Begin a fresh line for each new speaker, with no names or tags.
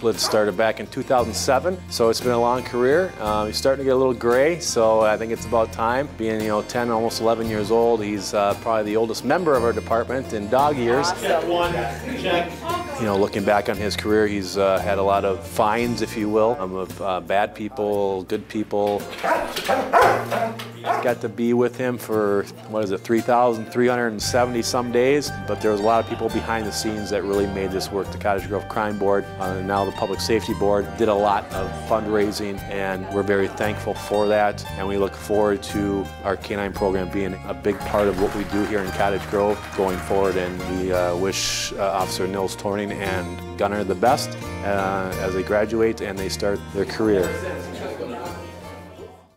Blitz started back in 2007, so it's been a long career. Uh, he's starting to get a little gray, so I think it's about time. Being, you know, 10, almost 11 years old, he's uh, probably the oldest member of our department in dog years.
one, check.
You know, looking back on his career, he's uh, had a lot of fines, if you will, um, of uh, bad people, good people. Got to be with him for, what is it, 3,370 some days, but there was a lot of people behind the scenes that really made this work. The Cottage Grove Crime Board, uh, now the Public Safety Board, did a lot of fundraising, and we're very thankful for that, and we look forward to our canine program being a big part of what we do here in Cottage Grove going forward, and we uh, wish uh, Officer Nils Torning and Gunner the best uh, as they graduate and they start their career.